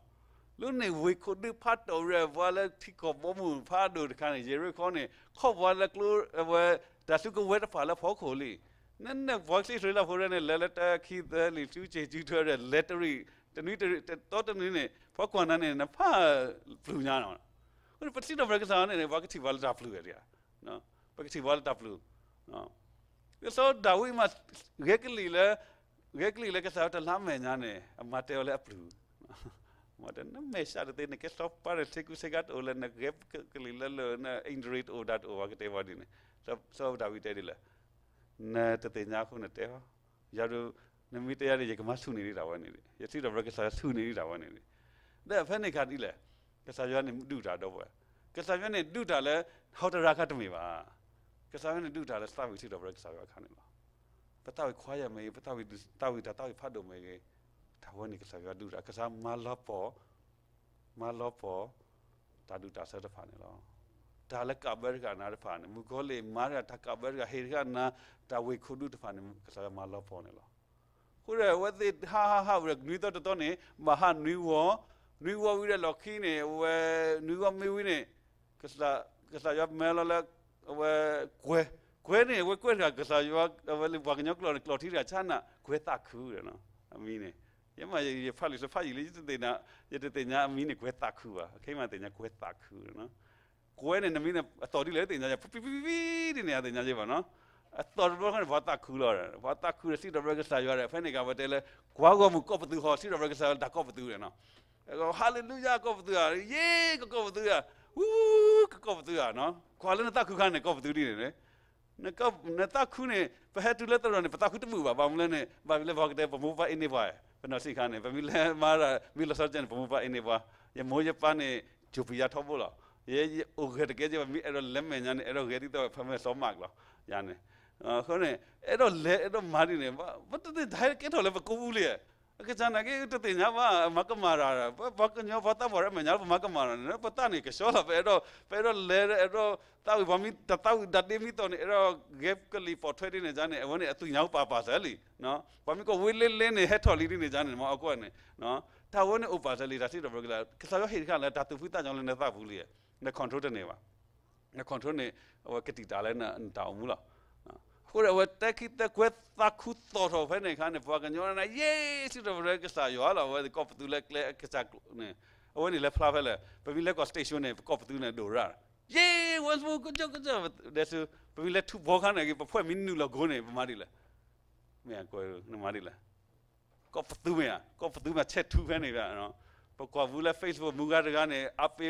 လူနေဝေခုဒဖတ်တော်ရဘွာလဲတိကောဘမှုဖာဒိုတခါနေယေရခေါနေခေါဘွာလဲကလူဝဲ ဒါစုကဝဲတဖာလဲဖောခိုလီနက်နက် voice လေးထွေးလာဖို့ရတဲ့ letter ခီးတဲ့လီကျူးချေကျူးထွဲတဲ့ lettery တနည်းတော့တနည်းနဲ့ဖောက်ကွန်နနဲ့နဖပလူညာတော့ဟိုပတိတော့ဘရကစားနေဘာကတိဝါလတာပလူရရနော်ဘာကတိဝါလတာပလူနော်ဆိုဒါဝိမဂက်ကလီလေဂက်ကလီလေကစားတလာမယ် ညာနေအမတဲလေပလူမတနမေရှာတဲ့နေကစတော့ပါရစေကူစကတ်အိုလနဂက်ကလီလလနအင်ဒရစ်အိုဒတ်အိုဝကတေဝဒီနေဆောဆောဒါဝီတဲဒီလာနာတတဲ့ညာခုနတဲ့ရာတို့နမီတရားတွေကမဆုနေနေတာဝနေတယ်ယတိတော့ဘရကစားဆုနေနေတာဝနေတယ်တဲ့ဖက်နေခါဒီလေကစားရွာနေဒုတာတော့ဘွယ်ကစားရွာနေဒုတာလဲဟောတရာခတ်တမေပါကစားရွာနေဒုတာလဲစတာဝီတိတော့ဘရကစားရွာခါနေပါပတာဝီခွာရမေပတာဝီတာဝီတာတာဝီဖတ်တော့မေဒါဝနေကစားရွာဒုတာကစားမလာပေါ်မလာပေါ်တာဒုတာဆက်တဖာနေလော ဒါလည်းကဘရကနာတဖာနေမူကောလေမာရတာကဘရကဟေရကနာတာဝေခုဒုတဖာနေကစားမလာပေါ်နေလောခုရဝသိဟာဟာဟာရနွေတော့တော့နေမဟာနွေဝနွေဝဝိရလော်ခင်းနေဝဲနွေဝမေဝိနေကစလာကစလာရမဲလာလာဝဲကွဲကွဲနေဝဲကွဲကကစလာရဝဲလေဘာကညောကလော်ကလော်ထီရချာနာကွဲတခူးရနော်အမီနေယမရဖတ်လို့ဖတ်ရလေးတဲ့နာရတဲ့ညာအမီနေကွဲတခူးอ่ะအခိမတဲ့ညာကွဲတခူးနော် ကွဲနေနမီနေအတော်ဒီလေတဲ့ညာပပပပဒီနေရတဲ့ညာကြီးပါနော်အတော်ဘကနေဘာတာခူလာဘာတာခူစီတော့ဘကစားရတယ်ဖဲနေကဘတဲလေကွာကွာမကောပတူဟောစီတော့ဘကစားတာကောပတူရနော်ဟာလေလုယာကောပတူရယေကောပတူရဝူးကောပတူရနော်ခွာလည်းနတာခုခနဲ့ကောပတူဒီနေနကောနတာခုနေဘဟတူလက်တော်နေပတာခုတမှုပါဘာမလဲနဲ့ဘာလဲဘာကတဲ့ဘမိုးပါအင်းနေပါဘနော်စီခါနေဘမီလဲမာရာမီလဆော့ချန်ဘမိုးပါအင်းနေပါရမိုးရပါနေဂျူပီယာထောဖို့လား ယေအိုဂက်ကေဂျမီအဲ့တော့လက်မညာနေအဲ့တော့ဂက်တီတော့ဖမဲစောမကလားယာနေခေါနေအဲ့တော့လေအဲ့တော့မာရီနေဘာတတဲ့ဒိုင်ကဲတော့လည်းကိုဘူးလေအကချာနာကေတတဲ့ညာဘာမကမာရာဘာကညောဘာတာဘောရမညာမကမာရာနေပတာနေကရှောလာပဲအဲ့တော့ပဲတော့လေအဲ့တော့တောက်ဘာမီတောက်ဒတ်တေမီတော့နေအဲ့တော့ gap ကလေးပေါ်ထွေးနေကြနေအဝနေအတူညောက်ပါပါစလီနော်ဘာမီကိုဝေးလေးလေးနေဟက်ထော်လီနေကြနေမအကွက်နေနော်တာဝနေဥပါစလီဒါစီတော့ဘဂလာကစားရဟိခါလာတာတူဖူတာကြောင့် လည်းနေသဘူးလေနေ control တနေပါနေ control နေဟိုကတိတာလည်းနာတောင်းဘူးလားကိုရဝတက်ခိတကွက်သခုတော်တော်ဖဲနေခါနေပွားကညောနာယေးစီတော်ရကစားရောလာဝဲကောပတူလက်ကလက်ကစားနေအဝနေလက်ဖလာဖဲလေပပီလက်ကောစတေရှင်နေကောပတူနေဒိုရာယေးဝတ်ဘူကကြောကကြောဒါဆူပပီလက်ထူဘောခါနေကပဖွဲ့မင်းနူလဂိုးနေပမာဒီလေမြန်ကိုနမာဒီလေကောပတူမြကောပ တူမြချက်ထူဖဲနေပြနော်ပကောဘူးလေ Facebook မူကားတကားနေအပေ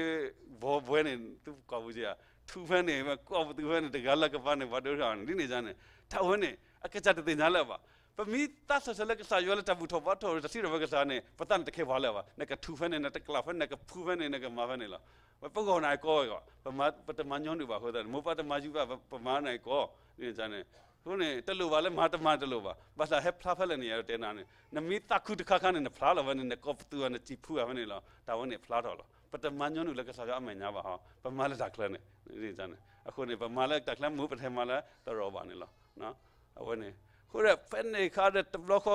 ဘောဘွဲနေသူကောဘူးကြီးထူဖဲနေကောပတူဖဲနေတကားလက်ကပါနေဘာတို့ဆောင်ဒီနေကြနေတာဝန်နေအကကြတဲ့ညာလာပါပမီတဆဆလကစာယောလတဘူထဘတ်တော်တစီရဘကစားနေပတန်တခေဘာလာပါနကထူဖနေနတကလာဖနကဖူဖနေနကမာဖနေလာပပကောနိုင်ကောကပမပတမညွန်ဒီပါဟောတယ်မောပတမယူပါပမာနိုင်ကောဒီကြနေ ခုနေတလူပါလဲမာတမတလူပါဘာသာဟက်ဖလာဖလဲနေရတဲ့နာနေနမီတခုတခါခါနေဖလာလာဝနေကောပတူနေချီဖူရနေလာတာဝန်နေဖလာတော်လာပတမညွန်လူလကစားရအမညာပါဟာပမာလက်တကလနေဒီကြနေအခုနေပမာလက်တကလမူပထမလာတော်ပါနေလားနော်အဝနေခုရဖက်နေခါတဲ့တဘလခ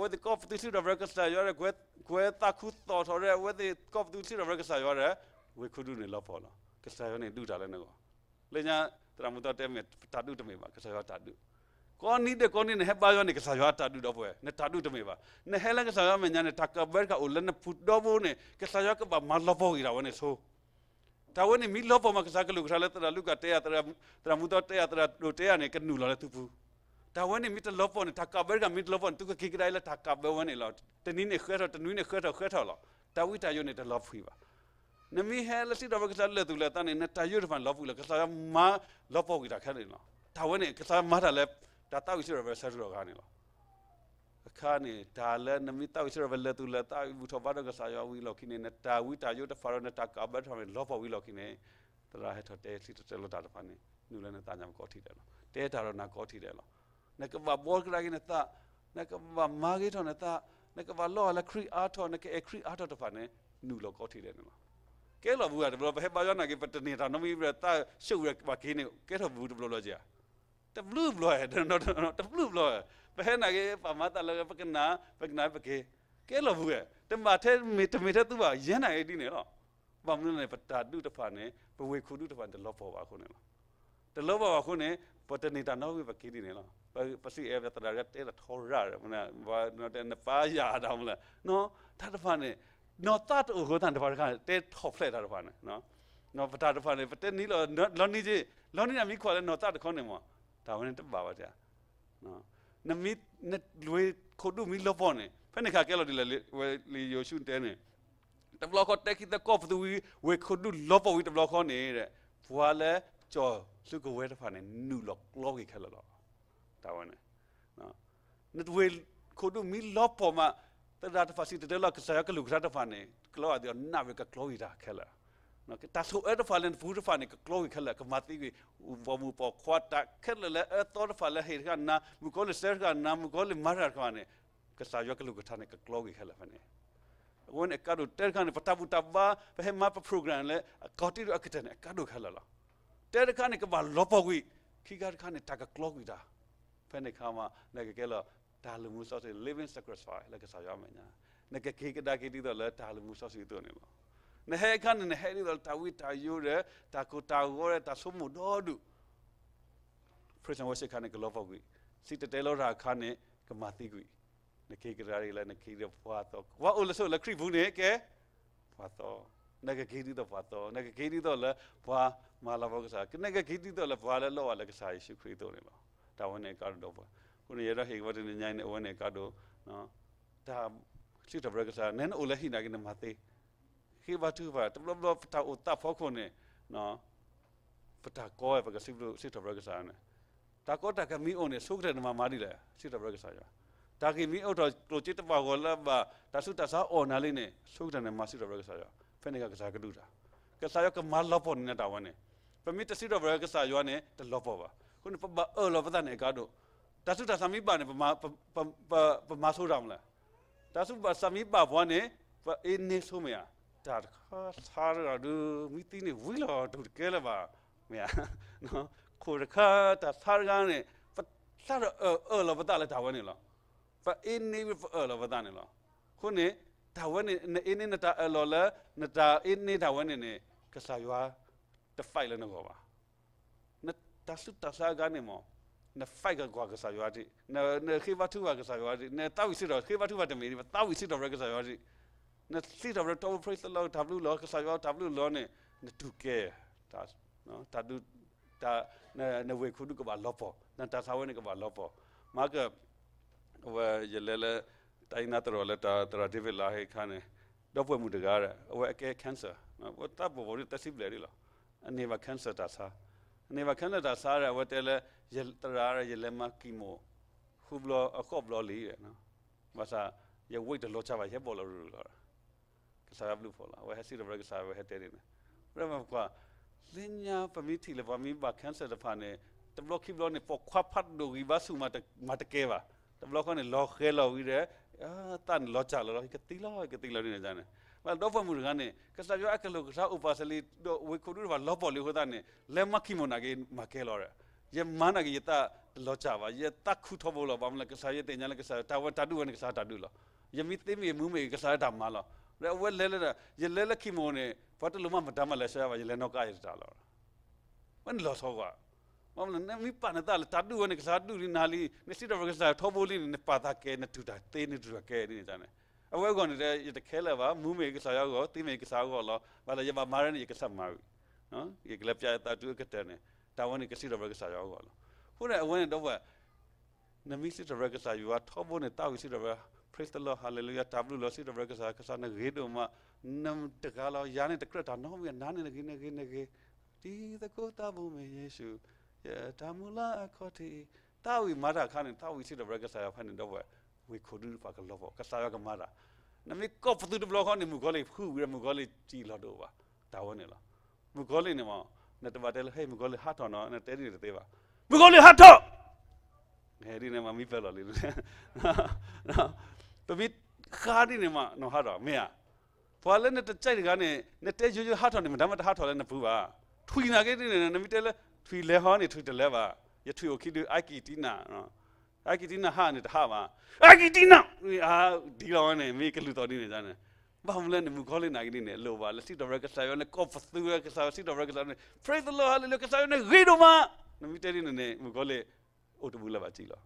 ဝတ်ကော့တူစီရဘရကစရရကွယ်ကွယ်တခုတော်တော်ရဝတ်ကော့တူစီရဘရကစရရဝေခုဒုနေလောက်ပေါ်လာကစရနေဒုတာလဲနေကောလေညာတရမတော်တဲမေတာဒုတမေပါကစရတာဒုကောနီတဲ့ ကောနီနဲ့ဟပါယောနေကစရတာဒုတော့ပွဲနေတာဒုတမေပါနေဟဲလကစရမညာနေတကဘရကအိုလနဖုတ်တော့ဘုန်နေကစရကပါမလောပေါ်ရဝနေဆိုတာဝနေမီလောပေါ်မှာကစားကလူခါလဲတရလူကတဲရတရတရမူတော့တဲရတရလူတဲရနေကနူလာလဲသူဘူးတာဝနေမီတလောပေါ်နေတကဘဲကမီတလောပေါ်သူကခိကရိုင်လာတကဘဲဝနေလောတနင်းနေခွဲတော့တနင်းနေခွဲတော့ခွဲတော့လောတာဝိတာယုနေတလောဖီပါနမီဟဲလစီတော့ကစားလက်သူလက်တန်းနေတာယုတဖန်လောဖူလကစားမလောပေါ်ကတာခဲနေလောတာဝနေကစားမတာလဲတာတောက်ရှိရပဲဆက်ရောကနေလောအခါနေတာလဲနမီတောက်ရှိရပဲလ က်သူလက်တာဝူထဘာတော့ကစားရဝီလောခိနေတာဝိတာယုတဖာရနေတာကဘဲထမလောပေါ်ဝီလောခိနေတရာဟဲထတဲစီတတဲလောတာတဖာနေနူလဲနေတာညာကောထီတယ်လောတဲတာတော့နာကောထီတယ်လော naka ba bol kra gina ta naka ba ma ge thon ta naka ba lo la kri a thon naka e kri a thon ta fa ne nu lo ko thi de ne ma ke lo bu ga de lo ba he ba yo na ge pa ne ta no mi bra ta shou re ba ke ne ke tho bu de lo lo ja ta blue blo he no no ta blue blo ba he na ge pa ma ta lo pa ke na pa ke na pa ke ke lo bu ge te ma the me te me the tu ba yin na e di ne lo ba mu ne pa ta du ta fa ne pa we khu du ta fa de lo po ba khu ne lo de lo ba ba khu ne pa te ne ta no bi ba ke di ne lo ပစီအဲတရာတဲ့ထောရရမနာဘာနော်တဲ့ပါရတာမလားနော်တတ်တဖာနေနော်တတ်အိုဟိုတန်တဖာကတဲထော့ဖလက်တာတဖာနေနော်နော်ပတာတဖာနေပတဲ့နီလောလောနီကြီးလောနီနမီခေါ်လဲနော်တတ်ခေါနေမ ဒါဝင်တပါပါကြာနော်နမီနလွေခိုဒူမီလောပေါ်နေဖက်နေခါကဲလို့ဒီလေလေယိုရှုတဲနေတဘလခေါ်တက်ခိတကော့ဖသူဝေခုဒူလောပဝီတဘလခေါ်နေတဲ့ဘွာလဲကြော်လူကဝဲတဖာနေနူလောကလောကိခက်လောတာဝန်နော်နစ်ဝေခုဒူမီလောပေါ်မှာတဒါတဖာစီတလောကဆာကလူခရတဖာနေကလောအဒီနာဝေကကလောီတာခဲလာ နော်တာဆိုအဲ့တဖာလန်ဖူတဖာနေကကလောခက်လာကမတိကိုဘောမူပေါ်ခွတ်တာခက်လာအဲ့တော်တဖာလဲဟေကနာမူကိုလစတာကနာမူကိုလမရာခါနေကဆာယောကလူကထာနေကကလောခက်လာဖာနေဝန်ကဒုတဲခါနေပတဘူတဘာဖဟမပပရိုဂရမ်လေကော်တီရအကတနေကဒုခလာလာတဲခါနေကဘာလောပကွီခိကခါနေတကကလောကွီတာဖဲနေခါမှာနေကကဲလာဒါလူမှုစောစေ living sacrifice လက်ကဆာယောမညာနေကခေကဒါကေတီတော့လဲဒါလူမှုစောစီတော့နေလို့ နေဟဲခါနေဟဲရီတော့တာဝီတာယူရတာကိုတာဝရတာဆုမှုတော့ဒု prison worship ခါနေကလောပကွီစီတတဲလောရာခါနေကမာတိကွီနခေကရာရီလည်းနခေရဖွာတော့ဝါအိုလဆိုလခရီဘူးနေကဲဖွာတော့နကခေဒီတော့ဖွာတော့နကခေဒီတော့လည်းဖွာမာလာဘောကစားနကခေဒီတော့လည်းဖွာလည်းလောလည်း ကစားယေရှုခရစ်တော်နေလို့တာဝန်နဲ့ကတော့ပေါ့ခုနေရတော့ဟေကဝတ်နေညိုင်းနေဝန်နဲ့ကတော့နော်ဒါချစ်တော်ဘရကစားနန်အိုလည်းဟိနာကနေမသေးခေဘတူဘာတဘလဘတာဥတာဖောခုနေနော်ပတာကောပဲကစစ်လို့စစ်တော်ဘရကစားနေတာကောတာကမီအိုနေဆုခတဲ့မှာမာဒီလေစစ်တော်ဘရကစားရတာကီမီအော်တော့လိုချစ်တပါကောလာဘာတဆုတဆာအော်နာလေးနေဆုတဲ့မှာစစ်တော်ဘရကစားရဖဲနေကကစားကဒူတာကစားရကမလောပေါ်နေတာဝန်နေပမီတစစ်တော်ဘရကစားရနေတလောပေါ်ပါခုနပပအော်လောပဒနေကား တော့တဆုတဆာမီပါနေပမာပပပမာဆိုးတော်မလားတဆုပဆာမီပါဘွားနေပအင်းနေဆိုမရတာခါစားရဒူမီတီနေဝီလာဒူကဲလာပါမရနော်ခိုရခါတာစားကနေပစားအော်လောပဒလည်းတာဝန်နေလားပအင်းနေအော်လောပဒနေလားခုနေတာဝန်နေအင်းနေတာအော်လောလာနေတာအင်းနေတာဝန်နေကစားရွာတဖိုက်လည်းနော်ပါနတဆုတဆာကနေမော na faiga gwa ga sayawati na na khiva tu ga sayawati na tawi siro khiva tu ba de meri tawi siro ga sayawati na siro ra to praise the lord w lo ga sayawati w lo ne na tu ke ta no ta du ta na na we khu du ka ba lopo na ta sawe ne ka ba lopo ma ga wa ye le le tai na tro le ta tra david la he khane do pwe mu de ga ra wa ke cancer no wa ta bo bo ta sip le ri la ane ba cancer ta sa နေမခန်းတာစားရဝတဲလေရတရာရလေမကီမိုခုဘလအကော့ဘလလီရနော်မဆာရဝိတ်တလောချပါရပေါ်လို့ရလာကစားဘလူ ဖော်လာဝဲဟစီရဘကစားဝဲဟတဲနေရမကွာလင်းညာပမီတီလေပမီဘာကန်ဆာတဖာနေတဘလခိဘလနေပေါ်ခွာဖတ်ဒိုဂီဘာဆူမတ်မတကဲပါတဘလခနေလောခဲလောဝီရအာတန်လောချလောကတိလောကတိလောနေကြတယ် mal do fa murgane kasa yo akelo kasa upasali do we kodu ba lo poli hoda ne le makki mona ge makelo re ye mana ge yeta lo cha ba ye takhu tho bo lo ba mla kasa ye te nya le kasa ta wa ta du ne kasa ta du lo ye mi te mi mu me kasa ta ma lo re we le le ye le le ki mo ne fa to lo ma ma da ma le sha ba ye le no ka ye ta lo wan lo so ga မမနမိပနတာလတတူဝနေကစားတူရီနာလီနေစီတော့ကစားထောပိုးလေးနေပါတာကဲနေတူတာတေးနေတူတာကဲနေကြတယ်အဝဲကောင်နေတဲ့တခဲလဲပါမူးမေကစားရောက်တော့တိမေကစားကောလောဘာလဲရပါမာရနေကစားမာပြီနော်ဒီကလပ်ပြတာတူကတဲ့နေတာဝန်ကစီတော့ကစားရောက်ကောလောခုနအဝဲတော့ဘာနမီစီတော့ကစားယူအထောဖို့နေတောက်စီတော့ praise the lord hallelujah tablu lo si တော့ကစားကစားနေရေတော့မနမ်တကားလောယာနေတကရတာနော်မနာနေနေနေနေနေဒီတကောတာဘုမေယေရှုယတာမူလာအခေါ်တီတာဝီမာတာခါနေတာဝီစီတော့ကစားရဖန်နေတော့ဝေခိုဒူပါကလောဘောကစားရကမာတာနမေကောပတူဒဘလောခနေမူကောလေးဖူရမူကောလေးကြည်လာတော့ပါဒါဝနေလားမူကောလေးနေမနတပါတဲဟဲ့မူကောလေးဟာတော်နော်နတဲရီတေးပါမူကောလေးဟာတော်ငယ်ရီနေမမိဖဲလာလေးနော် တပိခါဒီနေမနော်ဟာတော်မေယာဖွာလဲနဲ့ကြိုက်ကနေနဲ့တဲရွရွဟာတော်နေမဒါမှတဟာတော်လဲနေဘူးပါထွီနာခဲ့နေနမိတဲလဲထွီလဲဟောနေထွီတလဲပါရထွီကိုခိဒအိုက်ကီတီနာနော်အာကီတီနာဟာနေတဟာပါအာကီတီနာအာဒီလောင်းနေမေကလူတော်နေနေကြတယ်ဘာမလဲနေမူခေါ်လေးနိုင်နေလို့ပါလက်စီတော်ရကစားရနေကော့ဖသူရကစားစီတော်ရကစားနေ praise the lord hallelujah ကစားနေဂီဒိုမာနမီတဲနေနေမူခေါ်လေးအိုတဘူးလာပါကြည့်လော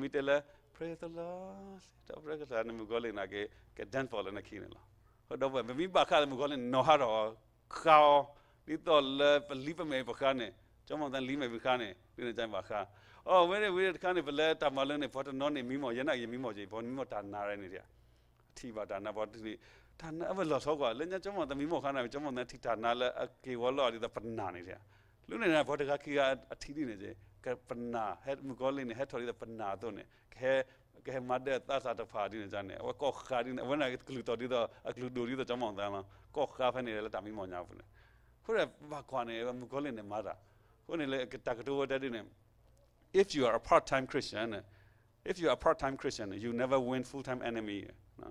မီတဲလာ praise the lord တော်ရကစားနေမူခေါ်လေးနာကေကဒန်ဖော်လနေခင်းလောဟောတော့မမီဘာခါမူခေါ်လေးနော်ဟာတော့ခေါဒီတော့လေပလီပမေပခါနေကျောင်းမတန်လီမေပခါနေဒီနေကြပါခါအော်ဝဲဝဲတခါနေဘလဲတာမလုံးနေဘောတနော်နေမိမော်ရနရမိမော်ကြီးဘောမိမော်တာနာရနေတယ်အထီပါတာနာဘောဒီဒါနဲ့အဘလောဆောကွာလညကျမတမီမောခနာကျမနဲ့ထိတာနာလဲအကေဝလော်ဒီတပနာနေတယ်လူနေဘောတကခီကအထီးနေတယ်ကပနာဟက်မကောလင်းဟက်ထော်ဒီတပ နာတော့နေခဲကဲမတ်တဲ့သတ်စာတဖာဒီနေကြနေဝကောခါဒီဝနာကကလူတော်ဒီတော့အကလူဒိုဒီတော့ကျမအောင်တမ်းကောခါဖနေလဲတမီမောညာဖနေခုရဘာခွာနေမကောလင်းနေမာတာခုနေလေတကတိုဝတဲ့ဒီနေ if you are a part-time Christian, if you are a part-time Christian, you never win full-time enemy. No.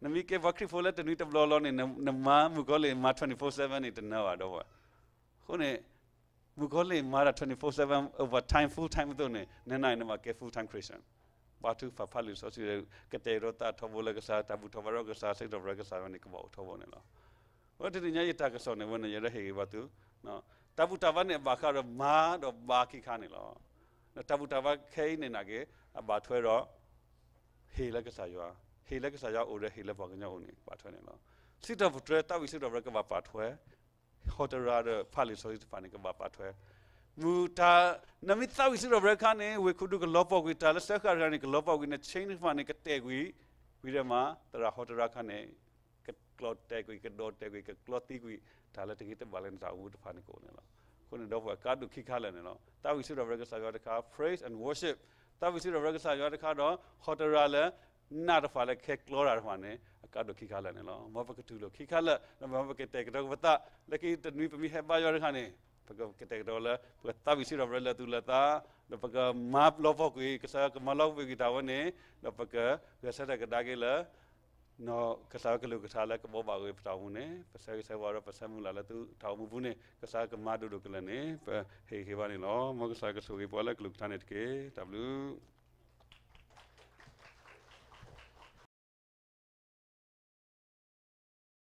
Nami ke vakri fola te nui te blolo ni na ma mugole ma 24/7 ni te nawa do wa. Khone mugole ma ra 24/7 over time full time do ne na na na ma ke full time Christian. Ba tu fa fa lu so si ke te ro ta tho bola ka sa ta bu tho ba ro ka sa sai do ra ka sa ni ka ba tho bo ne lo. Wa te ni nya yi ta ka so ne wa ne ye re he ba tu. No. Ta bu ta ba ne ba ka ro ma do ba ki kha ni lo. တဘူတဘာခဲနေနာကေဘာထွဲတော့ဟေလကစားရွာဟေလကစားရွာအိုရဟေလဘောကညောင်းနေဘာထွဲနေလောစစ်တော့ထွဲတောက်စစ်တော့ရကဘာပါထွဲ ဟိုတရာရဖာလီဆိုစ်ဖာနေကဘာပါထွဲမူတာနမီတောက်စစ်တော့ရခနဲ့ဝေခုဒုကလောပေါကွီတာလက်ဆက်ခါရနေကလောပေါကွီနဲ့ချင်းဖာနေကတဲ့ကွီဝီရမတရာဟိုတရာခနဲ့ကကလော့တဲ့ကွီကဒေါ်တဲ့ကွီကကလော့တီကွီဒါလည်းတကယ်တဘာလန်စာဝတ်ဖာနေကိုနေလောခုနတော့ကာဒုခိခါလည်းနော်တာဝိစုရရကစားရတခါ praise and worship တာဝိစုရရကစားရတခါတော့ဟော်တရာလည်းနာတဖာလည်းခက်ကလောရာမှနေ အကာဒုခိခါလည်းနော်မဘကတူလို့ခိခါလည်းမဘကတဲ့ကတော့ဝတလကိတနွိပမိဟဘာရခါနေပကကတဲ့တော့လည်းပကတာဝိစုရရလည်းတူလည်းတာပကမပ်လောဖို့ကိုကစားကမလောက်ဝေကတာဝနေပကရစတဲ့ကဒါကေလည်းနော်ကစားကလူကစားလဲကဘောပါကိုပတောင်းမှုနဲ့ပစဲဆဲဝါရပစဲမှုလာလဲသူတောင်းမှုဘူးနဲ့ကစားကမဒုဒုကလည်းနဲ့ဟေဟေပါနေလောမကစားကဆိုကေပေါ်လဲကလူကတန်းနေတကေ W